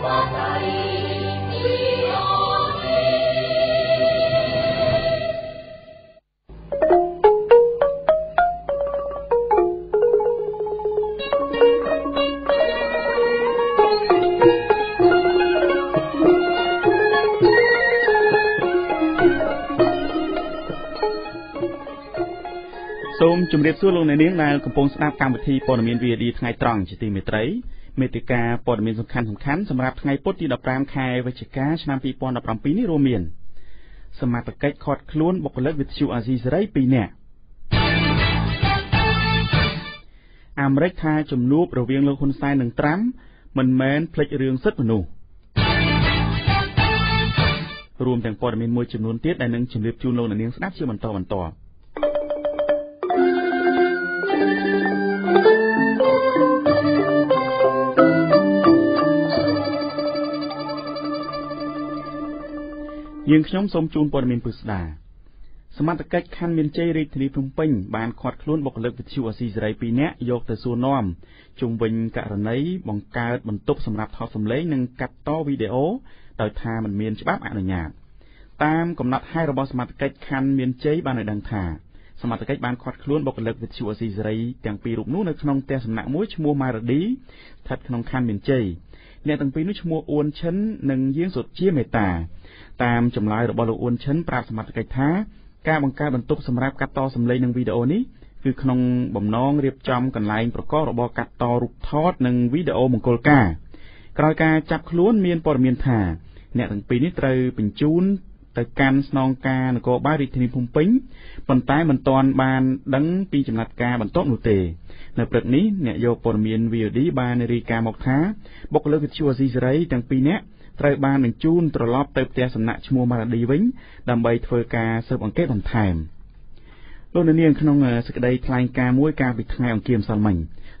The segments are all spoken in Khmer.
សូមជម្រាបសួរលោកអ្នកនាងដែលកំពុងស្ដាប់កម្មវិធីព័ត៌មាន VOD ថ្ងៃត្រង់ជាទីមេត្រី មេតិការព័ត៌មានសំខាន់សំខាន់សម្រាប់ថ្ងៃពុធទី15ខែវិច្ឆិកាឆ្នាំ2017នេះរួមមានសមត្ថកិច្ចឃាត់ខ្លួនបុគ្គលិកវិទ្យុអាស៊ីសេរី2នាក់អាមេរិកថាជំនួបរវាងលោកហ៊ុនសែននិងត្រាំមិនមែនភ្លេចរឿងសិទ្ធិមនុស្សរួមទាំងព័ត៌មានមួយចំនួនទៀតដែលនឹងជម្រាបជូនលោកអ្នកនាងស្ដាប់ជាបន្តបន្ទាប់ យើងខ្ញុំសូមជូនព័ត៌មានពិស្ដាសមត្ថកិច្ចខណ្ឌមានជ័យរាជធានីភ្នំពេញបានឃាត់ខ្លួនបុគ្គលិកវិទ្យុអស៊ីសេរី2នាក់យកទៅសួរនាំជុំវិញករណីបង្កើតបន្ទប់សម្រាប់ថតសម្លេងនិងកាត់តវីដេអូដោយថាមិនមានច្បាប់អនុញ្ញាតតាមកំណត់ហេតុរបស់សមត្ថកិច្ចខណ្ឌមានជ័យបានឲ្យដឹងថាសមត្ថកិច្ចបានឃាត់ខ្លួនបុគ្គលិកវិទ្យុអស៊ីសេរីទាំងពីររូបនោះនៅក្នុងផ្ទះសំណាក់មួយឈ្មោះម៉ារ៉ាឌីស្ថិតក្នុងខណ្ឌមានជ័យ អ្នកទាំងពីរនោះឈ្មោះអ៊ួនឈិននិងយាងសុតជាមេតាតាមចម្លើយរបស់លោកអ៊ុនឈិនប្រាប់សមត្ថកិច្ចថាការបង្កើតបន្ទប់សម្រាប់កាត់តសំឡេងនិងវីដេអូនេះគឺក្នុងបំណងរៀបចំកន្លែងប្រកបរបរកាត់តរូបថតនិងវីដេអូមង្គលការក្រោយការចាប់ខ្លួនមានព័ត៌មានថាអ្នកទាំងពីរនេះត្រូវបញ្ជូន ទៅកាន់ស្នងការនគរបាលរាជធានីភ្នំពេញប៉ុន្តែមិនទាន់បានដឹងពីចំណាត់ការបន្ទាប់នោះទេនៅព្រឹកនេះអ្នកយកព័ត៌មាន VOD បានរាយការណ៍មកថាបុគ្គលិកវិទ្យុអាស៊ីសេរីទាំងពីរនាក់ត្រូវបានបញ្ជូនត្រឡប់ទៅផ្ទះសំណាក់ឈ្មោះម៉ារ៉ាឌីវិញដើម្បីធ្វើការស៊ើបអង្កេតបន្ថែមលោកនាងក្នុងសេចក្តីថ្លែងការណ៍មួយកាលពីថ្ងៃអង្គារម្សិលមិញ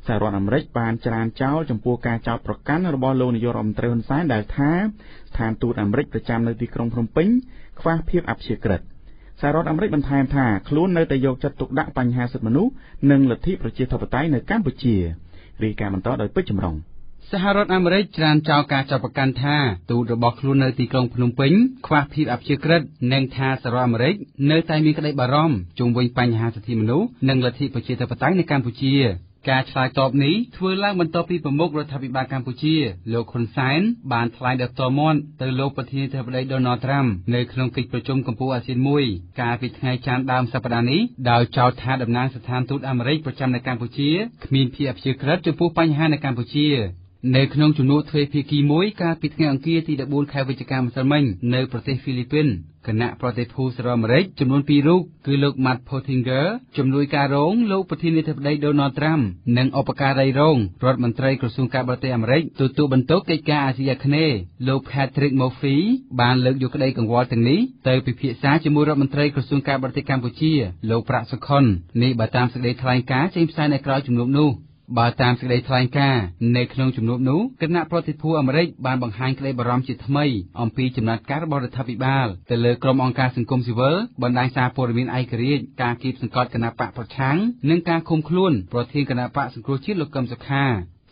សហរដ្ឋអាមេរិកបានច្រានចោលចំពោះការចោទប្រកាន់របស់លោកនាយករដ្ឋមន្ត្រីហ៊ុនសែនដែលថាស្ថានទូតអាមេរិកប្រចាំនៅទីក្រុងភ្នំពេញខ្វះភាពអព្យាក្រឹតសហរដ្ឋអាមេរិកបន្ថែមថាខ្លួននៅតែយកចិត្តទុកដាក់បញ្ហាសិទ្ធិមនុស្សនិងលទ្ធិប្រជាធិបតេយ្យនៅកម្ពុជារាយការណ៍បន្តដោយពេជ្រចម្រុងសហរដ្ឋអាមេរិកច្រានចោលការចាប់ប្រកាន់ថាទូតរបស់ខ្លួននៅទីក្រុងភ្នំពេញខ្វះភាពអព្យាក្រឹតនិងថាសហរដ្ឋអាមេរិកនៅតែមានក្តីបារម្ភជុំវិញបញ្ហាសិទ្ធិមនុស្សនិងលទ្ធិប្រជាធិបតេយ្យនៅកម្ពុជា ការឆ្លើយតបនេះធ្វើឡើងបន្ទាប់ពីប្រមុខរដ្ឋាភិបាលកម្ពុជា លោកហ៊ុនសែនបានថ្លែងដោយផ្ទាល់មាត់ទៅលោកប្រធានាធិបតីដូណាល់ត្រាំនៅក្នុងកិច្ចប្រជុំកម្ពុជាអាស៊ានមួយកាលពីថ្ងៃច័ន្ទដើមសប្តាហ៍នេះដោយចោទថាតំណាងស្ថានទូតអាមេរិកប្រចាំនៅកម្ពុជាគ្មានភាពអព្យាក្រឹតចំពោះបញ្ហានៅកម្ពុជា នៅក្នុងជំនួបទ្វេភាគីមួយកាលពីថ្ងៃអង្គារទី14ខែវិច្ឆិកាម្សិលមិញនៅប្រទេសហ្វីលីពីនគណៈប្រតិភូសហរដ្ឋអាមេរិកចំនួន2រូបគឺលោក Matt Pottinger ជំនួយការរងលោកប្រធានាធិបតី Donald Trump និងឧបការីរងរដ្ឋមន្ត្រីក្រសួងការបរទេសអាមេរិកទទួលបន្ទុកកិច្ចការអាស៊ីអាគ្នេយ៍លោក Patrick Murphy បានលើកយកក្តីកង្វល់ទាំងនេះទៅពិភាក្សាជាមួយរដ្ឋមន្ត្រីក្រសួងការបរទេសកម្ពុជាលោកប្រាក់សុខុននេះបើតាមសេចក្តីថ្លែងការណ៍ចេញផ្សាយនៅក្រៅជំនុំនោះ បើតាមសេចក្តីថ្លែងការណ៍នៅក្នុងជំនួបនោះគណៈប្រតិភូអាមេរិកបានបង្ហាញក្តីបារម្ភជាថ្មីអំពីចំណាត់ការរបស់រដ្ឋាភិបាលទៅលើក្រុមអង្គការសង្គមស៊ីវិលបណ្ដាញសារព័ត៌មានឯករាជ្យការគៀបសង្កត់គណៈបកប្រឆាំងនិងការឃុំខ្លួនប្រធានគណៈបកសង្គ្រោះជាតិលោកកឹមសុខា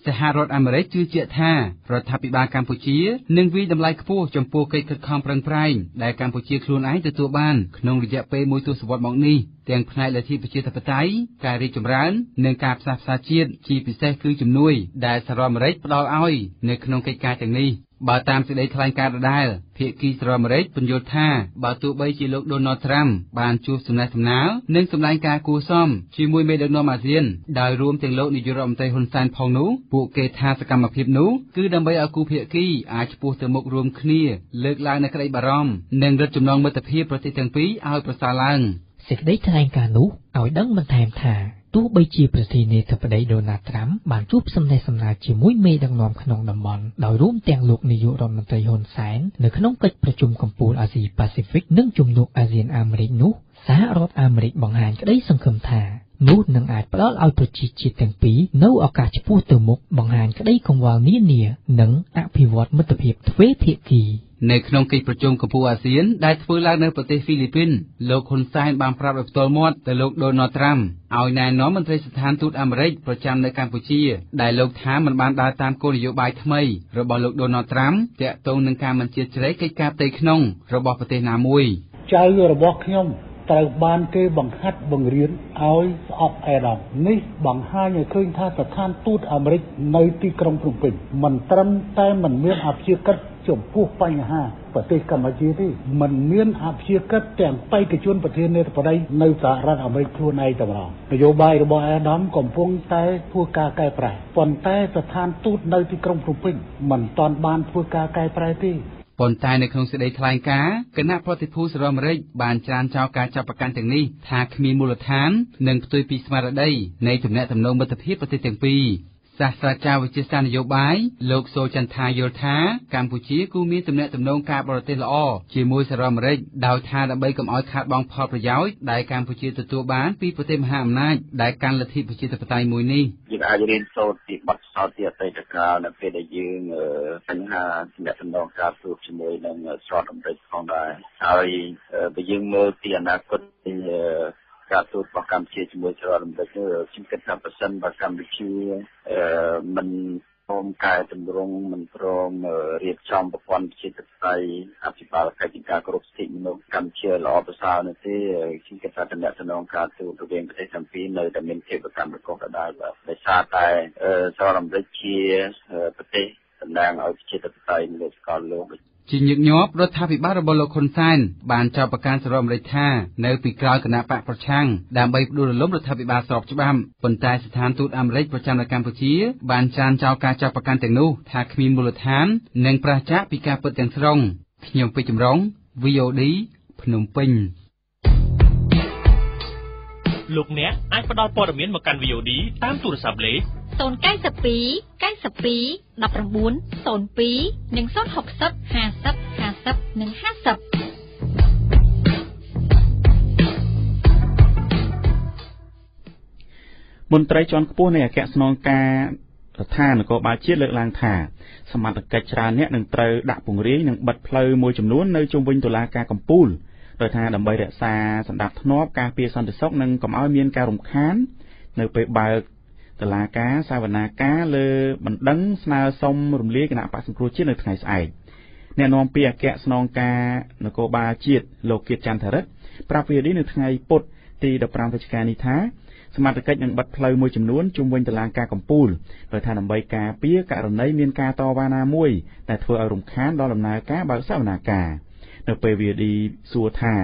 សហរដ្ឋអាមេរិកជឿជាក់ថារដ្ឋាភិបាលកម្ពុជានឹងវិយតម្លៃខ្ពស់ចំពោះកិច្ចខិតខំប្រឹងប្រែងដែលកម្ពុជាខ្លួនឯងទទួលបានក្នុងរយៈពេលមួយទសវត្សរ៍មកនេះ ទាំងផ្នែកលទ្ធិប្រជាធិបតេយ្យការរីកចម្រើននិងការផ្សះផ្សាជាតិជាពិសេសគឺជំនួយ ដែលសហរដ្ឋអាមេរិកផ្ដល់ឲ្យនៅក្នុងកិច្ចការទាំងនេះបើតាមសេចក្តីថ្លែងការណ៍ដដែលភាគីសហរដ្ឋអាមេរិកពន្យល់ថាបើទោះបីជាលោក Donald Trump បានជួបសំណេះសំណាលនិងសម្ដែងការគួសមជាមួយមេដឹកនាំអាស៊ានដោយរួមទាំងលោកនាយករដ្ឋមន្ត្រីហ៊ុនសែនផងនោះពួកគេថាសកម្មភាពនោះគឺដើម្បីឲ្យគូភាគីអាចឆ្ពោះទៅមុខរួមគ្នាលើកឡើងនូវក្តីបារម្ភនិងរឹតចំណងមិត្តភាពប្រទេសទាំងពីរឲ្យប្រសើរឡើង សេចក្តីថ្លែងការណ៍នោះឲ្យដឹងបន្ថែមថាទោះបីជាប្រធានាធិបតីដូណាល់ត្រាំបានជួបសំណេះសំណាលជាមួយមេដឹកនាំក្នុងតំបន់ដោយរួមទាំងលោកនាយករដ្ឋមន្ត្រីហ៊ុនសែននៅក្នុងកិច្ចប្រជុំកំពូលអាស៊ីប៉ាស៊ីហ្វិកនិងជំនួបអាស៊ានអាមេរិកនោះសហរដ្ឋអាមេរិកបង្ហាញក្តីសង្ឃឹមថា នោះនឹងអាចផ្ដល់ឲ្យប្រជាជាតិទាំងពីរនូវឱកាសឆ្ពោះទៅមុខបង្ហាញក្តីកង្វល់នានានិងអភិវឌ្ឍមិត្តភាពទ្វេភាគីនៅក្នុងកិច្ចប្រជុំកម្ពុជាអាស៊ានដែលធ្វើឡើងនៅប្រទេសហ្វីលីពីនលោកហ៊ុនសែនបានប្រាប់ដោយផ្ទាល់មាត់ទៅលោកដូណាល់ត្រាំឲ្យណែនាំមន្ត្រីស្ថានទូតអាមេរិកប្រចាំនៅកម្ពុជាដែលលោកថាមិនបានដើរតាមគោលនយោបាយថ្មីរបស់លោកដូណាល់ត្រាំទាក់ទងនឹងការមិនជាជ្រែកកិច្ចការផ្ទៃក្នុងរបស់ប្រទេសណាមួយចៅរបស់ខ្ញុំ ត្រូវបានគេបង្ហាត់បង្រៀនឲ្យស្អប់អេដាមនេះបង្ហាញឲ្យឃើញថាស្ថានទូតអាមេរិកនៅទីក្រុងភ្នំពេញមិនត្រឹមតែមិនមានអព្យាក្រឹតចំពោះបញ្ហាប្រទេសកម្ពុជាទេมันមានអព្យាក្រឹតទាំងបេក្ខជនប្រធានាធិបតីនៅសហរដ្ឋអាមេរិកខ្លួនឯងតែម្ដងនយោបាយរបស់អាដាមកំពុងតែធ្វើការកែប្រែប៉ុន្តែស្ថានទូតនៅទីក្រុងភ្នំពេញមិនទាន់បានធ្វើការកែប្រែទេ ប៉ុន្តែនៅក្នុងសេចក្តីថ្លែងការណ៍គណៈប្រតិភូសហរដ្ឋអាមេរិកបានច្រានចោលការចាប់ប្រកាន់ទាំងនេះថាគ្មានមូលដ្ឋាន និងផ្ទុយពីស្មារតីនៃទំនាក់ទំនងមិត្តភាពប្រទេសទាំងពីរ សាស្ត្រាចារ្យវិទ្យាសាស្ត្រនយោបាយលោកសូចន្ទថាយល់ថាកម្ពុជាគូមានទំនាក់ទំនងការបរទេសល្អជាមួយសហរដ្ឋអាមេរិកដោយថាដើម្បីកុំឲ្យខាតបង់ផលប្រយោជន៍ដែលកម្ពុជាទទួលបានពីប្រទេសមហាអំណាចដែលកាន់លទ្ធិប្រជាធិបតេយ្យមួយនេះយើងអាចរៀនសូត្រពីបទពិសោធន៍ពីអតីតកាលនៅពេលដែលយើងបញ្ហាទំនាក់ទំនងការទូតជាមួយនឹងសហរដ្ឋអាមេរិកផងដែរហើយបើយើងមើលពីអនាគត ការទូតរបស់កម្ពុជាជាមួយសហរដ្ឋអាមេរិកខ្ញុំគិតថាប្រសិនបើកម្ពុជាមិនព្រមកែតម្រង់មិនព្រមរៀបចំប្រព័ន្ធប្រជាធិបតេយ្យអភិបាលកិច្ចការគ្រប់សិទ្ធិមនុស្សកម្ពុជាល្អប្រសើរនោះទេខ្ញុំគិតថាតំណែងការទូតរវាងប្រទេសទាំងពីរនៅតែមានភាពប្រកម្មប្រកបដដែលបាទដោយសារតែសហរដ្ឋអាមេរិកជាប្រទេសតំណាងឲ្យប្រជាធិបតេយ្យលើសកលលោក ជាញឹកញាប់រដ្ឋាភិបាលរបស់លោកហ៊ុនសែនបានចោទប្រកាន់សហរដ្ឋអាមេរិកថានៅពីក្រោយគណៈបកប្រឆាំងដើម្បីផ្ដួលរំលំរដ្ឋាភិបាលស្របច្បាប់ប៉ុន្តែស្ថានទូតអាមេរិកប្រចាំនៅកម្ពុជាបានចានចោលការចោទប្រកាន់ទាំងនោះថាគ្មានមូលដ្ឋាន និងប្រឆាចពីការពិតទាំងស្រុងខ្ញុំពេជ្រចម្រុង VOD ភ្នំពេញលោកអ្នកអាចផ្ដល់ព័ត៌មានមកកាន់ VOD តាមទូរស័ព្ទលេខ 092 92 19 02និង060 50 50និង50មន្ត្រីជាន់ខ្ពស់នៃអគ្គស្នងការរដ្ឋានគរបាលជាតិលើកឡើងថាសមត្ថកិច្ចច្រើនអ្នកនឹងត្រូវដាក់ពង្រាយនិងបិទផ្លូវមួយចំនួននៅជុំវិញតុលាការកំពូលដោយថាដើម្បីរក្សាសន្តិភាពការពារសន្តិសុខនិងកុំឲ្យមានការរំខាននៅពេលបើក តឡាការសាវនាការលើបណ្ដឹងស្នើសុំរំលាយគណៈបកសង្គ្រោះជាតិនៅថ្ងៃស្អែកអ្នកនាំពាក្យអគ្គស្នងការនគរបាលជាតិលោកគៀតចន្ទរិទ្ធប្រាប់វីឌីនៅថ្ងៃពុធទី15វិច្ឆិកានេះថាសមត្ថកិច្ចនឹងបិទផ្លូវមួយចំនួនជុំវិញតឡាការកំពូលដោយថាដើម្បីការពារករណីមានការតវ៉ាណាមួយដែលធ្វើឲ្យរំខានដល់ដំណើរការបើកសវនាការនៅពេល VD សួរថា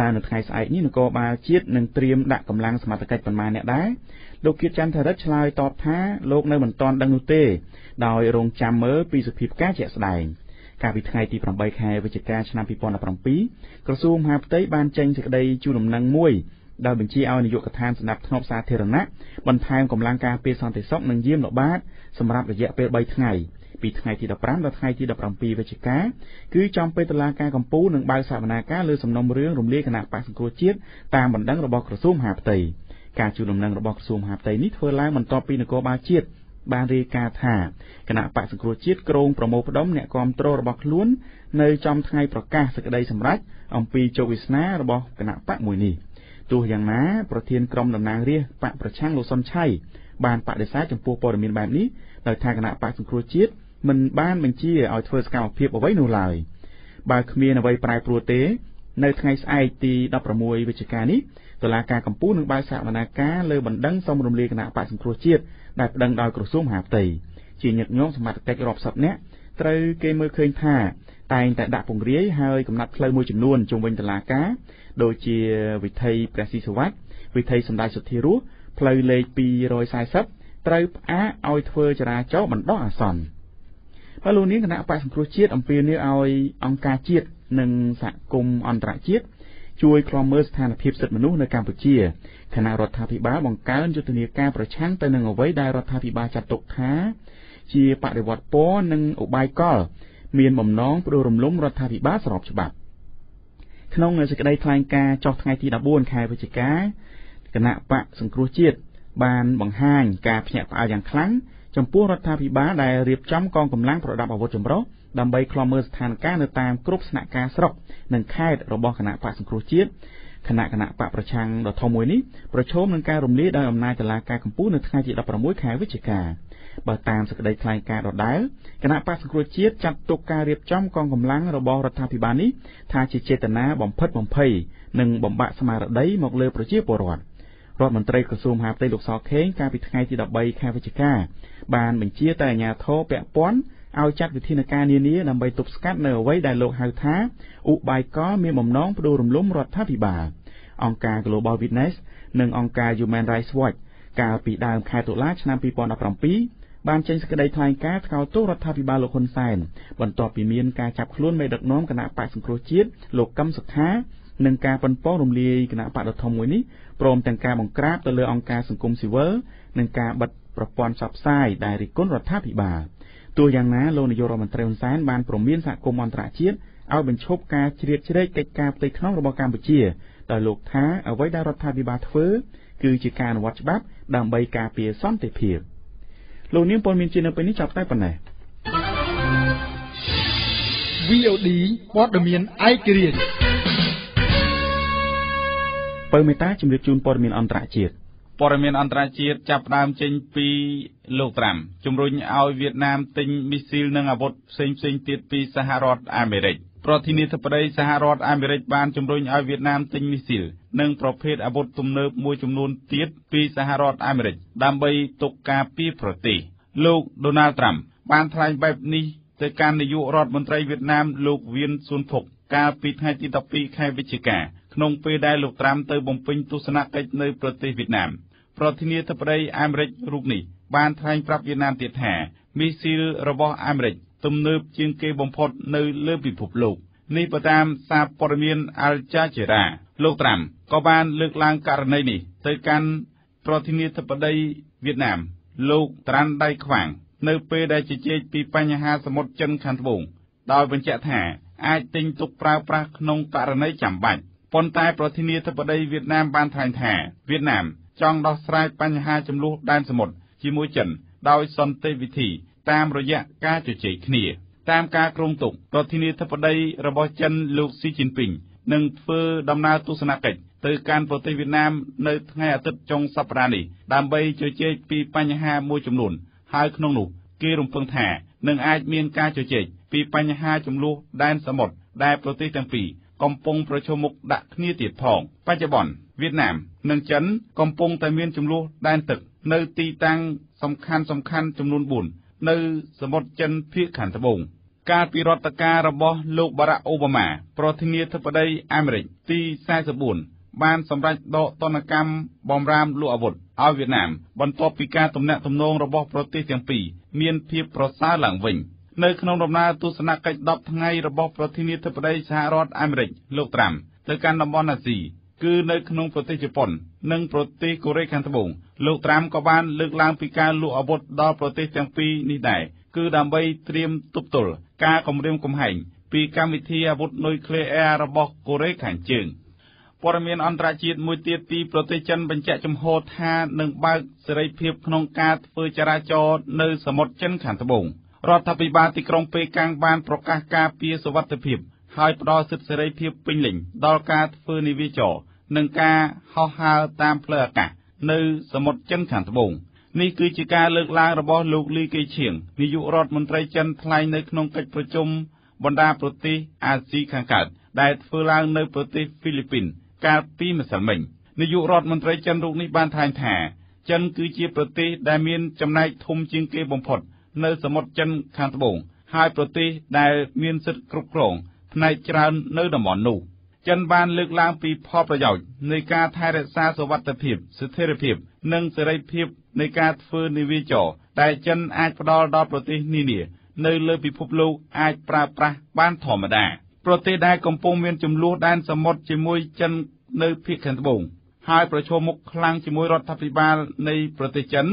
តើនៅថ្ងៃស្អែកនេះនគរបាលជាតិនឹងត្រៀមដាក់កម្លាំងសមត្ថកិច្ចប៉ុន្មានអ្នកដែរ លោកគៀតចន្ទរិទ្ធឆ្លើយតបថាលោកនៅមិនទាន់ដឹងនោះទេ ដោយរងចាំមើលពីសភាពការជាក់ស្ដែងកាលពីថ្ងៃទី8ខែវិច្ឆិកាឆ្នាំ2017ក្រសួងមហាផ្ទៃបានចេញសេចក្តីជូនដំណឹងមួយដោយបញ្ជាឲ្យនាយកដ្ឋានស្ដាប់ធ្នាប់សាធារណៈបន្ថែមកម្លាំងការពារសន្តិសុខនិងយាមល្បាតសម្រាប់រយៈពេល3ថ្ងៃពីថ្ងៃទី15ដល់ថ្ងៃទី17វិច្ឆិកាគឺចំពេលតុលាការកំពូលនឹងបើកសវនាការលើសំណុំរឿងរំលាយគណៈបក្សសង្គ្រោះជាតិតាមបណ្ដឹងរបស់ក្រសួងមហាផ្ទៃ ការជួលដំណឹងរបស់ក្រសួងមហាផ្ទៃនេះធ្វើឡើងបន្ទាប់ពីនគរបាលជាតិបានរាយការណ៍ថាគណៈបកសង្គ្រោះជាតិក្រងប្រមូលផ្ដុំអ្នកគ្រប់គ្រងរបស់ខ្លួននៅចំថ្ងៃប្រកាសសេចក្តីសម្រេចអំពីជោគវាសនារបស់គណៈបកមួយនេះទោះយ៉ាងណាប្រធានក្រុមតំណាងរាស្ត្របកប្រឆាំងលោកសុនឆៃបានបដិសេធចំពោះព័ត៌មានបែបនេះដោយថាគណៈបកសង្គ្រោះជាតិមិនបានបញ្ជាឲ្យធ្វើសកម្មភាពអ្វីនោះឡើយបើគ្មានអ្វីប្រែប្រួលទេ នៅថ្ងៃស្អែកទី16វិច្ឆិកានេះតុលាការកំពូលនឹងបើកសវនាការលើបណ្ដឹងសុំរំលាយគណៈបកសង្គ្រោះជាតិដែលប្តឹងដោយក្រសួងមហាផ្ទៃជាញឹកញាប់សមត្ថកិច្ចរាប់សិបនាក់ត្រូវគេមើលឃើញថា តែងតែដាក់ពង្រាយហើយកំណត់ផ្លូវមួយចំនួនជុំវិញតុលាការដូចជាវិថីព្រះស៊ីសវត្តវិថីសម្ដេចសុធារស់ផ្លូវលេខ240ត្រូវផ្អាកឲ្យធ្វើចរាចរណ៍បណ្ដោះអាសន្នហើយលោកនាងគណៈបកសង្គ្រោះជាតិអំពាវនាវឲ្យអង្គការជាតិ និងសហគមន៍អន្តរជាតិជួយឃ្លាំមើលស្ថានភាពសិទ្ធិមនុស្សនៅកម្ពុជាគណៈរដ្ឋាភិបាលបង្កើនយុទ្ធនាការប្រឆាំងទៅនឹងអ្វីដែលរដ្ឋាភិបាលចាត់ទុកថា ជាបដិវត្តពណ៌និងឧបាយកល មានបំណងផ្ដួលរំលំរដ្ឋាភិបាលស្របច្បាប់ក្នុងសេចក្តីថ្លែងការណ៍ចុះថ្ងៃទី14ខែវិច្ឆិកាគណៈបកសង្គ្រោះជាតិបានបង្ហាញការភ្ញាក់ផ្អើលយ៉ាងខ្លាំងចំពោះរដ្ឋាភិបាលដែលរៀបចំកងកម្លាំងប្រដាប់អាវុធចម្រុះ ដើម្បីឃ្លាំមើលស្ថានភាពនៅតាមគ្រប់ស្នាក់ការស្រុកនិងខេត្តរបស់គណៈបកសង្គ្រោះជាតិគណៈគណៈបកប្រឆាំងដ៏ធំមួយនេះប្រឈមនឹងការរំលាយដោយអំណាចតុលាការកំពូលនៅថ្ងៃទី16ខែវិច្ឆិកាបើតាមសេចក្តីថ្លែងការណ៍ដដែលគណៈបក្សសង្គ្រោះជាតិចាត់ទុកការរៀបចំកងកម្លាំងរបស់រដ្ឋាភិបាលនេះថាជាចេតនាបំផិតបំភ័យនិងបំបាក់ស្មារតីមកលើប្រជាពលរដ្ឋរដ្ឋមន្ត្រីក្រសួងមហាផ្ទៃលោកសខេងកាលពីថ្ងៃទី13ខែវិច្ឆិកាបានបញ្ជាទៅអាជ្ញាធរពាក់ព័ន្ធ ឲ្យចាត់វិធានការនានាដើម្បីទប់ស្កាត់នៅអ្វីដែលលោកហៅថាឧបាយកលមានបំណងផ្ដួលរំលំរដ្ឋាភិបាលអង្គការ Global Witness និងអង្គការ Human Rights Watch កាលពីដើមខែតុលាឆ្នាំ2017បានចេញសេចក្តីថ្លែងការណ៍ថ្កោលទោសរដ្ឋាភិបាលលោកហ៊ុនសែនបន្ទាប់ពីមានការចាប់ខ្លួនមេដឹកនាំគណៈបកសង្គ្រោះជាតិលោកកឹមសុខានិងការប៉ុនប៉ងរំលាយគណៈបកដ៏ធំមួយនេះព្រមទាំងការបង្ក្រាបទៅលើអង្គការសង្គមស៊ីវិលនិងការបិទប្រព័ន្ធផ្សព្វផ្សាយដែលរិះគន់រដ្ឋាភិបាល ទោះយ៉ាងណាលោកនាយករដ្ឋមន្ត្រីហ៊ុនសែនបានព្រមានសហគមន៍អន្តរជាតិឲ្យបញ្ឈប់ការជ្រៀតជ្រែកកិច្ចការផ្ទៃក្នុងរបស់កម្ពុជាដោយលោកថាអ្វីដែលរដ្ឋាភិបាលធ្វើគឺជាការអនុវត្តច្បាប់ដើម្បីការពារសន្តិភាពលោកនាងពលមានជានៅពេលនេះចាប់តែប៉ុណ្ណេះ VOD ព័ត៌មានឯករាជ្យបើមេតាជំរាបជូនព័ត៌មានអន្តរជាតិព័ត៌មានអន្តរជាតិចាប់ផ្ដើមចេញពី លោកត្រាំជំរុញឲ្យវៀតណាមទិញមីស៊ីលនិងអាវុធផ្សេងៗទៀតពីសហរដ្ឋអាមេរិកប្រធានាធិបតីសហរដ្ឋអាមេរិកបានជំរុញឲ្យវៀតណាមទិញមីស៊ីលនិងប្រភេទអាវុធទំនើបមួយចំនួនទៀតពីសហរដ្ឋអាមេរិកដើម្បីទុកការពារប្រទេសលោកដូណាល់ត្រាំបានថ្លែងបែបនេះទៅកាន់នាយករដ្ឋមន្ត្រីវៀតណាមលោកវៀនស៊ុនផុកកាលពីថ្ងៃទី12ខែវិច្ឆិកាក្នុងពេលដែលលោកត្រាំទៅបំពេញទស្សនកិច្ចនៅប្រទេសវៀតណាមប្រធានាធិបតីអាមេរិករូបនេះ បានថ្លែងប្រាប់វៀតណាមទៀតថាមីស៊ីលរបស់អាមេរិកទំនើបជាងគេបំផុតនៅលើពិភពលោកនេះបើតាមសារព័ត៌មាន Al Jazeera លោកត្រាំក៏បានលើកឡើងករណីនេះទៅកាន់ប្រធានាធិបតីវៀតណាម លោកត្រាន់ដៃខ្វាង នៅពេលដែលជជែកពីបញ្ហាសមុទ្រចិនខាងត្បូងដោយបញ្ជាក់ថាអាចទិញទុកប្រើប្រាស់ក្នុងករណីចាំបាច់ប៉ុន្តែប្រធានាធិបតីវៀតណាមបានថ្លែងថាវៀតណាមចង់ដោះស្រាយបញ្ហាចំនួនដែនសមុទ្រ ជាមួយចិនដោយសន្តិវិធីតាមរយៈការជជែកគ្នា តាមការគ្រោងទុកប្រធានាធិបតីរបស់ចិនលោកស៊ីជីនពីងនឹងធ្វើដំណើរទស្សនកិច្ចទៅកាន់ប្រទេសវៀតណាមនៅថ្ងៃអាទិត្យចុងសប្តាហ៍នេះដើម្បីជជែកពីបញ្ហាមួយចំនួន ហើយក្នុងនោះគេរំពឹងថានឹងអាចមានការជជែកពីបញ្ហាចំនួនដែនសមុទ្រដែលប្រទេសទាំងពីរកំពុងប្រឈមមុខដាក់គ្នាទៀតផងបច្ចុប្បន្នវៀតណាមនិងចិនកំពុងតែមានចំនួនដែនទឹក នៅទីតាំងសំខាន់សំខាន់ចំនួន4នៅសមុទ្រចិនភាគខាងត្បូងកាលពីរដ្ឋការរបស់លោកបារ៉ាក់អូបាម៉ាប្រធានាធិបតីអាមេរិកទី44បានសម្រេចដកទណ្ឌកម្មបំរាមលក់អាវុធឲ្យវៀតណាម បន្ទាប់ពីការទំនាក់ទំនងរបស់ប្រទេសទាំងពីរមានភាពប្រសើរឡើងវិញនៅក្នុងដំណើរទស្សនកិច្ច10ថ្ងៃរបស់ប្រធានាធិបតីសហរដ្ឋអាមេរិកលោកត្រាំទៅកាន់តំបន់អាស៊ី គឺនៅក្នុងប្រទេសជប៉ុន និងប្រទេសកូរ៉េខាងត្បូងលោកត្រាំក៏បានលើកឡើងពីការលក់អាវុធដល់ប្រទេសទាំងពីរនេះដែរគឺដើម្បីត្រៀមទប់ទល់ការគំរាមកំហែងពីកម្មវិធីអាវុធនុយក្លេអ៊ែររបស់កូរ៉េខាងជើងព័ត៌មានអន្តរជាតិមួយទៀតពីប្រទេសចិនបញ្ជាក់ចំហថានឹងបើកសេរីភាពក្នុងការធ្វើចរាចរណ៍នៅសមុទ្រចិនខាងត្បូងរដ្ឋាភិបាលទីក្រុងប៉េកាំងបានប្រកាសការពារសុវត្ថិភាព ហើយផ្ដល់សិទ្ធិសេរីភាពពេញលេញដល់ការធ្វើនាវាចរ និងការហោះហើរតាមផ្លូវអាកាសនៅសមុទ្រចិនខាងត្បូងនេះគឺជាការលើកឡើងរបស់លោកលីកេឈៀងនាយករដ្ឋមន្ត្រីចិនថ្លែងនៅក្នុងកិច្ចប្រជុំបណ្ដាប្រទេសអាស៊ីខាងកើតដែលធ្វើឡើងនៅប្រទេសហ្វីលីពីន កាលពីម្សិលមិញនាយករដ្ឋមន្ត្រីចិនរូបនេះបានថ្លែងថាចិនគឺជាប្រទេសដែលមានចំណែកធំជាងគេបំផុត នៅសមុទ្រចិនខាងត្បូងហើយប្រទេសដែលមានសិទ្ធិគ្រប់គ្រងផ្នែកច្រើននៅតំបន់នោះ ចិនបានលើកឡើងពីផលប្រយោជន៍នៃការថែរក្សាសុវត្ថិភាព ស្ថិរភាព និងសេរីភាពនៃការធ្វើនាវាចរដែលចិនអាចផ្ដល់ដល់ប្រទេសនានានៅលើពិភពលោកអាចប្រើប្រាស់បានធម្មតាប្រទេសដែលកំពុងមានចំនួនដែនសមុទ្រជាមួយចិននៅភាគខាងត្បូងហើយប្រឈមមុខខ្លាំងជាមួយរដ្ឋាភិបាលនៃប្រទេសចិន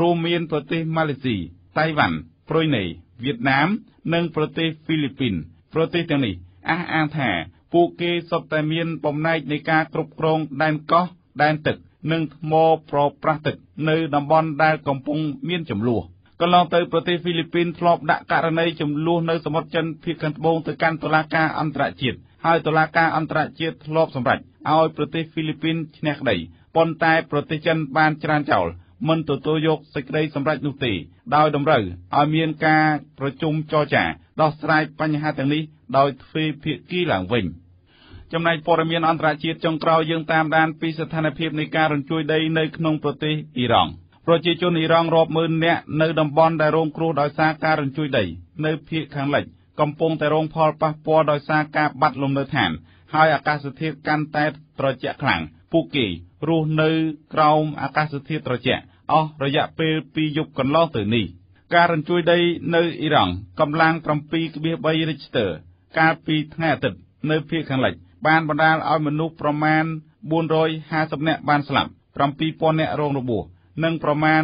រួមមានប្រទេសម៉ាឡេស៊ីតៃវ៉ាន់ប្រុយណេវៀតណាម និងប្រទេសហ្វីលីពីន ប្រទេសទាំងនេះអះអាងថា ពួកគេសុទ្ធតែមានបំណែកនៃការគ្រប់គ្រងដែនកោះដែនទឹក និងថ្មប្រប្រាស់ទឹក នៅតំបន់ដែលកំពុងមានចំនួនកន្លងទៅប្រទេសហ្វីលីពីនធ្លាប់ដាក់ករណីចំនួននៅសមុទ្រចិនភាគខាងត្បូងទៅកាន់តុលាការអន្តរជាតិហើយតុលាការអន្តរជាតិធ្លាប់សម្រេចឲ្យប្រទេសហ្វីលីពីនឈ្នះក្តីប៉ុន្តែប្រទេសចិនបានច្រានចោលមិនទទួលយកសេចក្តីសម្រេចនោះទេដោយតម្រូវឲ្យមានការប្រជុំចរចាដោះស្រាយបញ្ហាទាំងនេះ ដោយទ្វេភាគីឡើងវិញចំណែកព័ត៌មានអន្តរជាតិចុងក្រោយយើងតាមដានពីស្ថានភាពនៃការរញ្ជួយដីនៅក្នុងប្រទេសអ៊ីរ៉ង់ប្រជាជនអ៊ីរ៉ង់រាប់ម៉ឺននាក់នៅតំបន់ដែលរងគ្រោះដោយសារការរញ្ជួយដីនៅភាគខាងលិចកំពុងតែរងផលប៉ះពាល់ដោយសារការបាត់លំនៅឋាន ហើយអាកាសធាតុកាន់តែត្រជាក់ខ្លាំងពួកគេរស់នៅក្រោមអាកាសធាតុត្រជាក់អស់រយៈពេល2យប់កន្លងទៅនេះការរញ្ជួយដីនៅអ៊ីរ៉ង់កម្លាំង7.3 Richter កាលពីថ្ងៃអាទិត្យនៅភាគខាងលិចបានបណ្ដាលឲ្យមនុស្សប្រមាណ450នាក់បានស្លាប់7000នាក់រងរបួសនិងប្រមាណ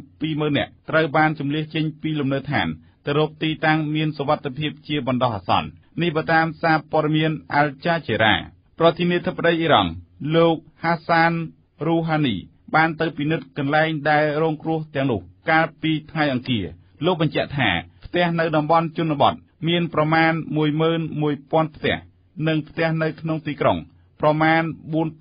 70000នាក់ត្រូវបានជម្លៀសចេញពីលំនៅឋានទៅរកទីតាំងមានសុវត្ថិភាពជាបណ្ដោះអាសន្ននេះបើតាមសារព័ត៌មាន Al Jazeera ប្រធានាធិបតីអ៊ីរ៉ង់លោក Hassan Rouhani បានទៅពិនិត្យកន្លែងដែលរងគ្រោះទាំងនោះ កាលពីថ្ងៃអង្គារលោកបញ្ជាក់ថាផ្ទះនៅតំបន់ជនបទ មានប្រមាណ11000ផ្ទះនិងផ្ទះនៅក្នុងទីក្រុង ប្រមាណ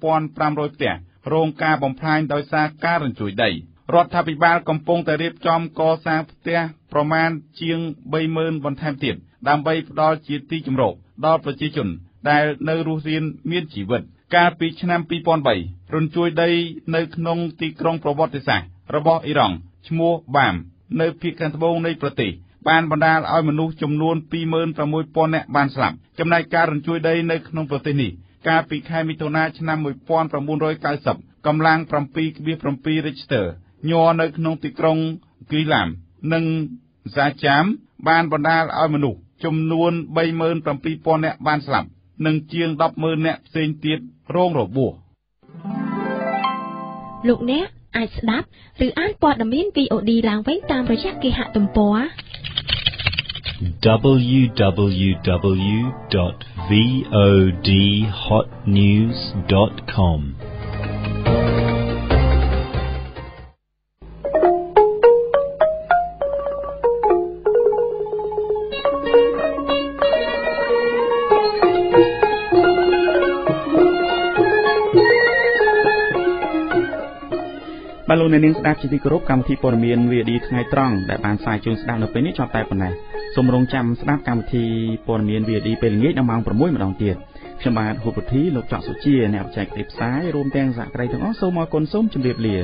4500ផ្ទះរងការបំផ្លាញដោយសារការរញ្ជួយដីរដ្ឋាភិបាលកំពុងតែរៀបចំកសាងផ្ទះប្រមាណជាង30000បន្ថែមទៀតដើម្បីផ្ដល់ជាទីជម្រកដល់ប្រជាជន ដែលនៅរស់រានមានជីវិត កាលពីឆ្នាំ2003រញ្ជួយដីនៅក្នុងទីក្រុងប្រវត្តិសាស្ត្ររបស់អ៊ីរ៉ង់ឈ្មោះបាម នៅភាគខាងត្បូងនៃប្រទេស បានបណ្ដាលឲ្យមនុស្សចំនួន26000នាក់បានស្លាប់ចំណែកការរញ្ជួយដីនៅក្នុងប្រទេសនេះកាលពីខែមិថុនាឆ្នាំ1990កម្លាំង7.7 Richter ញ័រនៅក្នុងទីក្រុងគីឡាមនិងហ្សាចាមបានបណ្ដាលឲ្យមនុស្សចំនួន37000នាក់បានស្លាប់និងជាង100,000នាក់ផ្សេងទៀតរងរបួសលោកអ្នកអាចស្ដាប់ឬអានព័ត៌មាន VOD ឡើងវិញតាមរយៈគេហទំព័រ www.vodhotnews.com លោកអ្នកនាងស្ដាប់ជាទីគោរពកម្មវិធីព័ត៌មាន VD ថ្ងៃត្រង់ដែលបានផ្សាយជូនស្ដាប់នៅពេលនេះចប់តែប៉ុណ្ណេះសូមរងចាំស្ដាប់កម្មវិធីព័ត៌មាន VD ពេលល្ងាចដល់ម៉ោង6ម្ដងទៀតខ្ញុំបាទហូបពុធីលោកចောက်សុជាអ្នកបច្ចេកទេសផ្សាយរួមទាំងសហគ្រាសទាំងអស់សូមអរគុណសូមជម្រាបលា